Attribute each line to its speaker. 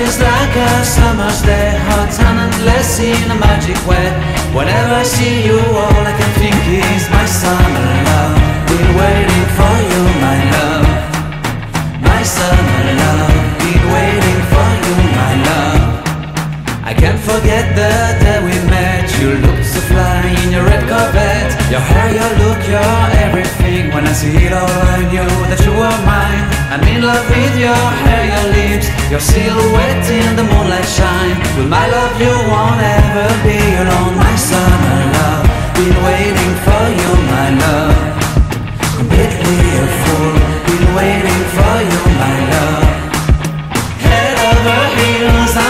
Speaker 1: is like a summer's day Hot and endless in a magic way. Whenever I see you all I can think is my summer love. Been waiting for you my love. My summer love. Been waiting for you my love. I can't forget the day we met. You looked so fly in your red Corvette. Your hair, your look, your everything. I see it all in you, that you were mine. I'm in love with your hair, your lips Your silhouette in the moonlight shine. With my love you won't ever be alone? My summer love, been waiting for you, my love. Completely a fool, been waiting for you, my love. Head over heels, I'm